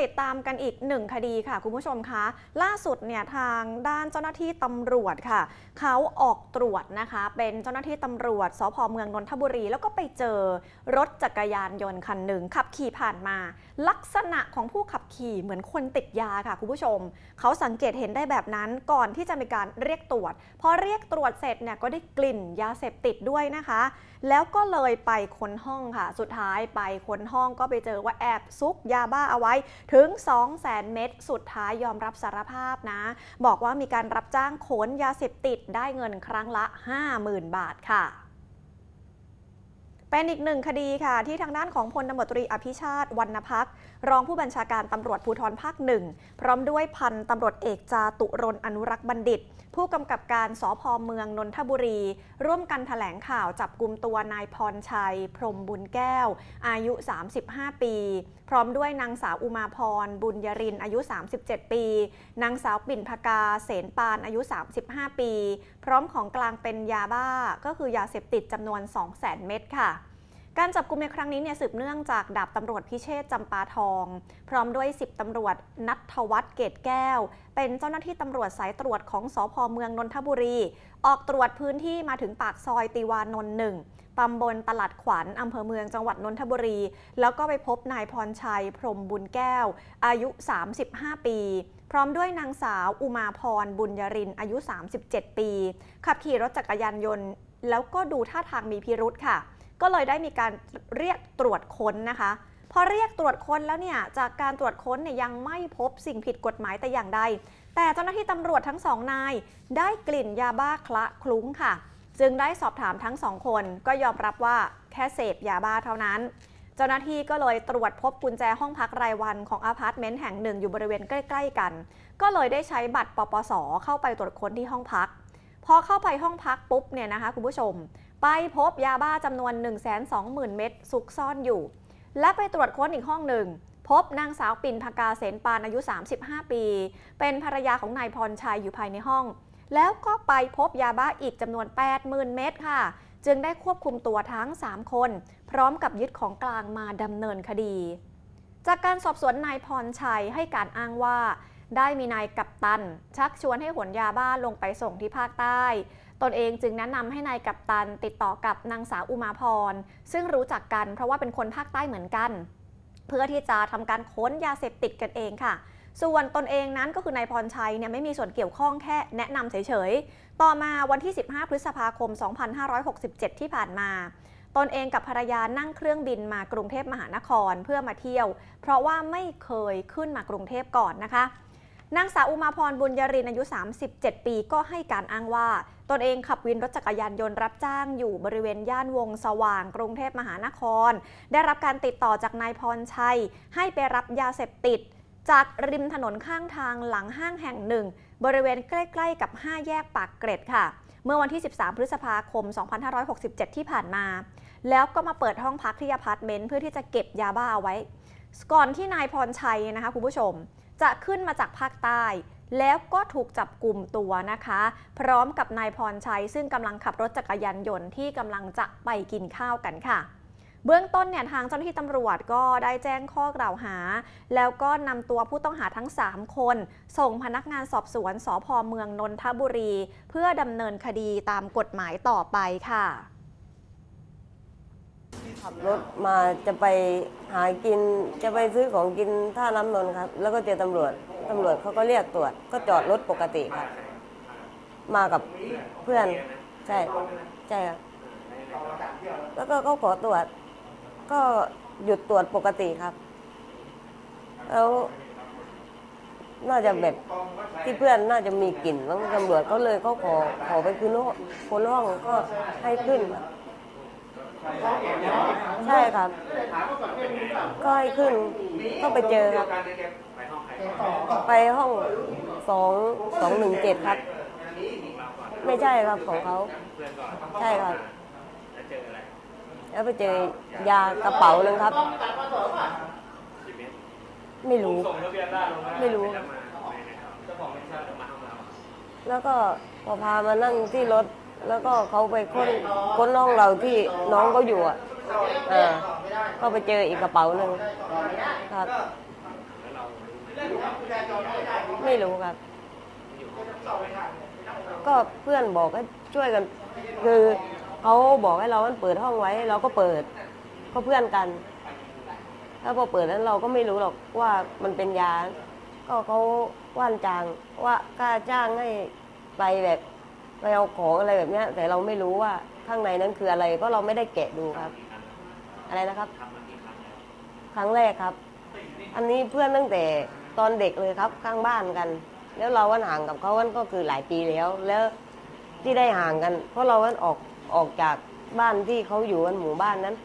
ติดตามกันอีกหนึ่งคดีค่ะ คุณผู้ชมคะ ล่าสุดเนี่ยทางด้านเจ้าหน้าที่ตำรวจค่ะ เขาออกตรวจนะคะ เป็นเจ้าหน้าที่ตำรวจสพเมืองนนทบุรี แล้วก็ไปเจอรถจักรยานยนต์คันหนึ่งขับขี่ผ่านมา ลักษณะของผู้ขับขี่เหมือนคนติดยาค่ะ คุณผู้ชม เขาสังเกตเห็นได้แบบนั้นก่อนที่จะมีการเรียกตรวจพอเรียกตรวจเสร็จเนี่ยก็ได้กลิ่นยาเสพติดด้วยนะคะ แล้วก็เลยไปค้นห้องค่ะ สุดท้ายไปค้นห้องก็ไปเจอว่าแอบซุกยาบ้าเอาไว้ถึง 200,000 เม็ดสุดท้ายยอมรับสารภาพนะ บอกว่ามีการรับจ้างขนยาเสพติดได้เงินครั้งละ 50,000 บาทค่ะ เป็นอีกหนึ่งคดีค่ะ ที่ทางด้านของพลตำรวจตรีอภิชาติวรรณพักรองผู้บัญชาการตำรวจภูธรภาคหนึ่งพร้อมด้วยพันตำรวจเอกจาตุรนอนุรักษ์บัณฑิต ผู้กำกับการสพเมืองนนทบุรี ร่วมกันถแถลงข่าวจับกลุ่มตัวนายพรชัย พรมบุญแก้ว อายุ 35 ปี พร้อมด้วยนางสาวอุมาพร บุญยรินอายุ 37 ปี นางสาวปิ่นพกาเสนปานอายุ 35 ปีพร้อมของกลางเป็นยาบ้าก็คือยาเสพติดจำนวน 200,000 เม็ดค่ะ การจับกลุ่มในครั้งนี้เนี่ยสืบเนื่องจากดาบตำรวจพิเชษจำปาทอง พร้อมด้วย 10ตำรวจนัทวัฒน์เกตแก้ว เป็นเจ้าหน้าที่ตำรวจสายตรวจของสพเมืองนนทบุรี ออกตรวจพื้นที่มาถึงปากซอยติวานนท์หนึ่งตำบลตลาดขวัญอำเภอเมืองจังหวัดนนทบุรี แล้วก็ไปพบนายพรชัย พรมบุญแก้ว อายุ 35 ปี พร้อมด้วยนางสาวอุมาพรบุญยรินอายุ 37 ปี ขับขี่รถจักรยานยนต์ แล้วก็ดูท่าทางมีพิรุธค่ะ ก็เลยได้มีการเรียกตรวจค้นนะคะพอเรียกตรวจค้นแล้วเนี่ยจากการตรวจค้นเนี่ยยังไม่พบสิ่งผิดกฎหมายแต่อย่างใด แต่เจ้าหน้าที่ตำรวจทั้งสองนาย ได้กลิ่นยาบ้าคละคลุ้งค่ะ จึงได้สอบถามทั้งสองคนก็ยอมรับว่าแค่เสพยาบ้าเท่านั้น เจ้าหน้าที่ก็เลยตรวจพบกุญแจห้องพักรายวันของอพาร์ตเมนต์แห่งหนึ่งอยู่บริเวณใกล้ ๆ กัน ก็เลยได้ใช้บัตรปปส เข้าไปตรวจค้นที่ห้องพัก พอเข้าไปห้องพักปุ๊บเนี่ยนะคะคุณผู้ชม ไปพบยาบ้าจำนวน 120,000 เม็ดซุกซ่อนอยู่ และไปตรวจค้นอีกห้องหนึ่งพบนางสาวปิ่นพกาเสนปานอายุ 35 ปี เป็นภรรยาของนายพรชัยอยู่ภายในห้อง แล้วก็ไปพบยาบ้าอีกจำนวน 80,000 เม็ดค่ะ จึงได้ควบคุมตัวทั้ง 3 คน พร้อมกับยึดของกลางมาดำเนินคดี จากการสอบสวนนายพรชัยให้การอ้างว่า ได้มีนายกัปตัน ชักชวนให้ขนยาบ้าลงไปส่งที่ภาคใต้ ตนเองจึงแนะนำให้นายกัปตันติดต่อกับนางสาวอุมาพร ซึ่งรู้จักกันเพราะว่าเป็นคนภาคใต้เหมือนกัน เพื่อที่จะทำการค้นยาเสพติดกันเองค่ะ ส่วนตนเองนั้นก็คือนายพรชัยเนี่ยไม่มีส่วนเกี่ยวข้องแค่แนะนำเฉยๆ ต่อมาวันที่ 15 พฤษภาคม 2567 ที่ผ่านมา ตนเองกับภรรยานั่งเครื่องบินมากรุงเทพมหานครเพื่อมาเที่ยว เพราะว่าไม่เคยขึ้นมากรุงเทพก่อนนะคะนางสาวอุมาพรบุญยรินอายุ 37 ปีก็ให้การอ้างว่า ตนเองขับวินรถจักรยานยนต์รับจ้างอยู่บริเวณย่านวงสว่าง กรุงเทพมหานคร ได้รับการติดต่อจากนายพรชัย ให้ไปรับยาเสพติด จากริมถนนข้างทางหลังห้างแห่งหนึ่ง บริเวณใกล้ ๆ กับ 5 แยกปากเกร็ดค่ะ เมื่อวันที่ 13 พฤษภาคม 2567 ที่ผ่านมา แล้วก็มาเปิดห้องพักที่อพาร์ตเมนต์เพื่อที่จะเก็บยาบ้าเอาไว้ ก่อนที่นายพรชัยนะคะคุณผู้ชม จะขึ้นมาจากภาคใต้ แล้วก็ถูกจับกลุ่มตัวนะคะ พร้อมกับนายพรชัยซึ่งกำลังขับรถจักรยานยนต์ที่กำลังจะไปกินข้าวกันค่ะ เบื้องต้นเนี่ยทางเจ้าหน้าที่ตำรวจก็ได้แจ้งข้อกล่าวหา แล้วก็นำตัวผู้ต้องหาทั้ง 3 คน ส่งพนักงานสอบสวนสพเมืองนนทบุรี เพื่อดำเนินคดีตามกฎหมายต่อไปค่ะขับรถมาจะไปหากินจะไปซื้อของกินท่าน้ำนนท์ครับ แล้วก็เจอตำรวจตำรวจเขาก็เรียกตรวจก็จอดรถปกติครับ มากับเพื่อนใช่ใช่ครับแล้วก็เขาขอตรวจ ก็หยุดตรวจปกติครับ แล้วน่าจะแบบที่เพื่อนน่าจะมีกลิ่นแล้วตำรวจก็เลยเขาขอขอไปคืนห้องคนห้องก็ให้ขึ้นครับใช่ครับ ก็ให้ขึ้นก็ไปเจอครับ ไปห้องสองสองหนึ่งเจ็ดครับ ไม่ใช่ครับของเขา ใช่ครับ แล้วไปเจอยากระเป๋าหนึ่งครับ ไม่รู้ ไม่รู้ แล้วก็พอพามานั่งที่รถ แล้วก็เขาไปค้นค้นห้องเราที่น้องเขาอยู่อะอ่าก็ไปเจออีกกระเป๋าหนึ่งครับ ไม่รู้ครับ ก็เพื่อนบอกให้ช่วยกัน คือ เขาบอกให้เราเปิดห้องไว้ เราก็เปิดก็เพื่อนกันแล้วพอเปิดนั้นเราก็ไม่รู้หรอกว่ามันเป็นยา ก็เขาว่านจางว่ากล้าจ้างให้ไปแบบไปเอาของอะไรแบบเนี้ย แต่เราไม่รู้ว่าข้างในนั้นคืออะไร เพราะเราไม่ได้แกะดูครับ อะไรนะครับ ครั้งแรกครับ อันนี้เพื่อนตั้งแต่ตอนเด็กเลยครับข้างบ้านกัน แล้วเราวันห่างกับเขาวันก็คือหลายปีแล้ว แล้วที่ได้ห่างกัน เพราะเราวันออก ออกจากบ้านที่เขาอยู่กันหมู่บ้านนั้น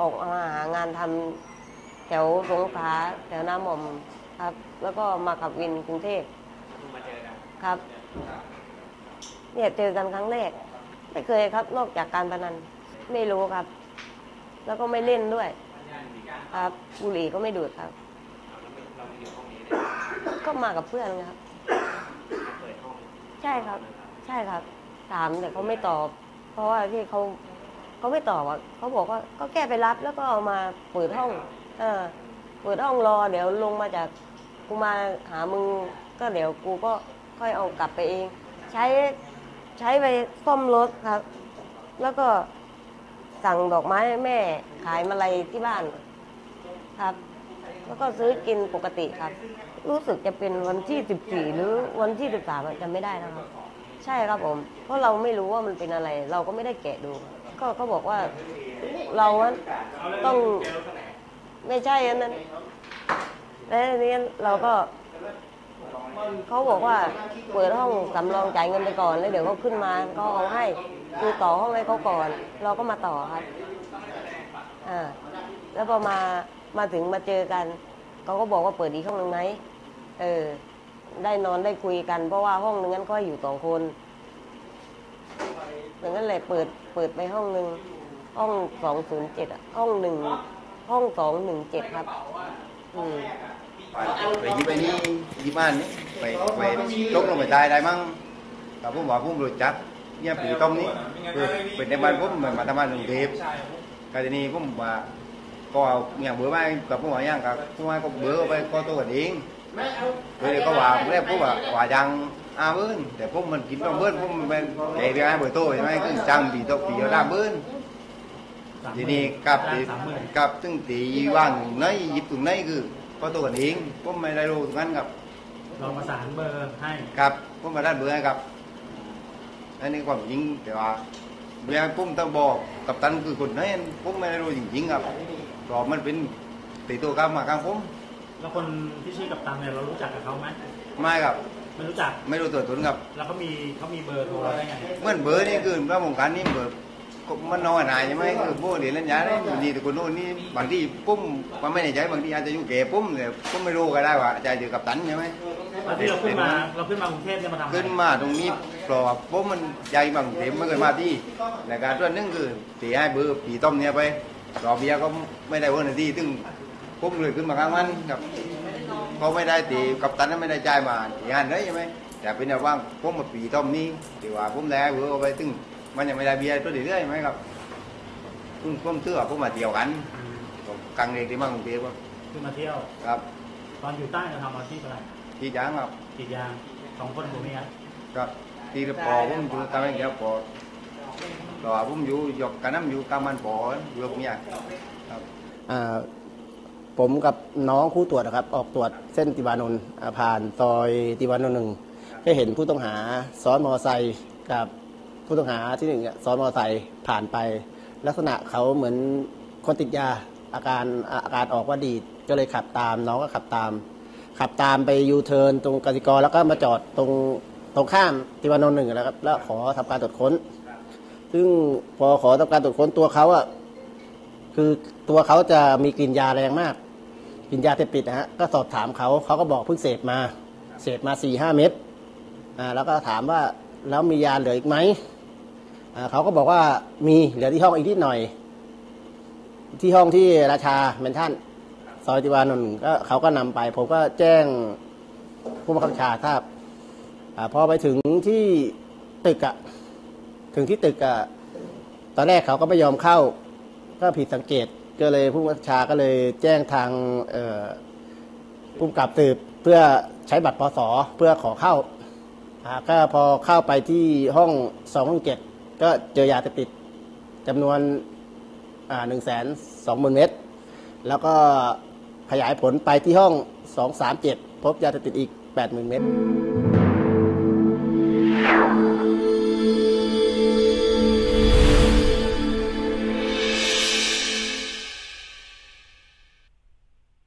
ออกมาหางานทำแถวสงขลาแถวน้ำหม่อมครับ แล้วก็มาขับวินกรุงเทพครับ เนี่ยเจอกันครั้งแรก ไม่เคยครับ นอกจากการพนันไม่รู้ครับ แล้วก็ไม่เล่นด้วย ครับบุหรี่ก็ไม่ดูดครับ ก็มากับเพื่อนครับ ใช่ครับ ใช่ครับ ถามแต่เขาไม่ตอบ ราะว่าที่เขาเขาไม่ตอบอะเขาบอกว่าก็แค่ไปรับแล้วก็เอามาเปิดห้อง เออ เปิดห้องรอ เดี๋ยวลงมาจากกูมาหามึงก็เดี๋ยวกูก็ค่อยเอากลับไปเอง ใช้ใช้ไปซ่อมรถครับ แล้วก็สั่งดอกไม้ให้แม่ขายมาลัยที่บ้านครับ แล้วก็ซื้อกินปกติครับ รู้สึกจะเป็นวันที่ 14 หรือวันที่ 13จำไม่ได้นะครับ ใช่ครับผม เพราะเราไม่รู้ว่ามันเป็นอะไร เราก็ไม่ได้แกะดู ก็เขาบอกว่าเราอะต้องไม่ใช่อันนั้นแล้วทีนี้เราก็ เขาบอกว่าเปิดห้องสำรองจ่ายเงินไปก่อนแล้วเดี๋ยวเขาขึ้นมาเขาเอาให้คือต่อห้องให้เขาก่อน เราก็มาต่อครับอ่าแล้วพอมามาถึงมาเจอกันเขาก็บอกว่าเปิดอีกห้องหนึ่งไหมเออ ได้นอนได้คุยกัน เพราะว่าห้องนึงนั้นก็อยู่สองคนดังนั้นเลยเปิดเปิดไปห้องหนึ่งห้องสองศูนย์เจ็ดห้องหนึ่งห้องสองหนึ่งเจ็ดครับ อืมไปยิบไปนี่ยิบบ้านนี่ไปไปตกลงไปตายได้มั้งกับผมว่าผมรู้จักเนี่ยปีต้มนี้เป็นในบ้านผมมาทำงานกรุงเทพก็ทีนี้ผมว่าก็เอาอย่างเบื่อไปกับผมว่าอย่างกับผมว่าก็เบื่อไปก็ตัวกันเอง เลยก็ว่าแรกผมว่าว่ายังอาเบิ้นแต่ผมมันกินต้องเบิ้นผมมันเป็นใจเรียเบอร์โตใช่ไหมคือจังปีโตปีละเบิ้นทีนี้กับกับตึ้งตีว่างไหนหยิบตรงไหนคือก็ตัวกันเองผมไม่ได้รู้ตรงนั้นครับเราประสานเบอร์ให้ครับผมมาด้านเบื่อครับอันนี้ความจริงแต่ว่าเวลาผมต้องบอกกับตันคือคนนั้นผมไม่ได้รู้จริงๆครับเพราะมันเป็นตีตัวกรรมมาข้างผม แล้วคนที่ชื่อกับตันเนี่ยเรารู้จักกับเขาไหมไม่ครับ ไม่รู้จัก ไม่รู้ตัวตนครับ แล้วเขามีเขามีเบอร์โทรเราได้ไงเหมื่อนเบอร์นี่คือพระมงการนี่เบอร์มันน้อยหน่ายใช่ไหมคือพวกเรียนเล่นยาเนี่ยดีแต่คนโน้นนี่บางทีปุ้มมันไม่ในใจบางทีอาจจะอยู่เก๋ปุ้มแต่ปุ้มไม่รู้ก็ได้ว่าอาจจะอยู่กับตันใช่ไหมแล้วที่เราขึ้นมาเราขึ้นมากรุงเทพเนี่ยมาทำอะไรขึ้นมาตรงนี้เพราะว่าผมมันใหญ่บางเต็มไม่เคยมาที่ในการตัวนึงคือตีให้เบอร์ปีต้มเนี่ยไปรอเบียร์ก็ไม่ได้เวิร์นที่ซึ่ง ผมเลยขึ้นมาข้างมันครับเขาไม่ได้ตีกับตันนั้นไม่ได้จ่ายมาตีหันได้ใช่ไหมแต่เป็นแบบว่าผมมาปีต้มนี้ที่ว่าผมแล้วเบอร์เอาไปซึ่งมันยังไม่ได้เบียร์ตัวเรื่อยๆใช่ไหมครับซึ่งผมเชื่อผมมาเที่ยวกันอืมผมกลางเด็กที่มากรุงเทพครับขึ้นมาเที่ยวครับ ตอนอยู่ใต้เราทำอาชีพอะไรที่จ้างครับกรีดยางสองคนผัวเมียครับที่พอผมอยู่ทำให้เดียวพอต่อผมอยู่ยกกันน้ำอยู่กำมันพออยู่กับเมียครับอ่า ผมกับน้องคู่ตรวจนะครับ ออกตรวจเส้นติวานนท์อ่าผ่านซอยติวานนท์หนึ่งก็เห็นผู้ต้องหาซ้อนมอเตอร์ไซค์กับผู้ต้องหาที่หนึ่งซ้อนมอเตอร์ไซค์ผ่านไป ลักษณะเขาเหมือนคนติดยาอาการอาการออกว่าดีดก็เลยขับตามน้องก็ขับตาม ขับตามไปยูเทิร์นตรงกสิกรแล้วก็มาจอดตรงตรงข้ามติวานนท์หนึ่งนะครับ แล้วขอทำการตรวจค้น ซึ่งพอขอทำการตรวจค้นตัวเขาอะคือตัวเขาจะมีกลิ่นยาแรงมาก กินยาเสพติดนะฮะก็สอบถามเขาเขาก็บอกเพิ่งเสพมาเสพมาสี่ห้าเม็ดอ่าแล้วก็ถามว่าแล้วมียาเหลืออีกไหมอ่าเขาก็บอกว่ามีเหลือที่ห้องอีกนิดหน่อย ที่ห้องที่ราชาเมนชั่นซอยติวานนท์ก็เขาก็นำไป ผมก็แจ้งผู้บังคับบัญชาทราบอาพอไปถึงที่ตึกอะถึงที่ตึกอะตอนแรกเขาก็ไม่ยอมเข้า ก็ผิดสังเกต ก็เลยผู้บัญชาก็เลยแจ้งทางผู้กำกับสืบสืพื่อใช้บัตรปสเพื่อขอเข้าก็พอเข้าไปที่ห้อง217ก็เจอยาเสพติดจำนวนหนึ่งแสนสองหมื่นเมตร แล้วก็ขยายผลไปที่ห้อง237พบยาเสพติดอีก80,000เมตร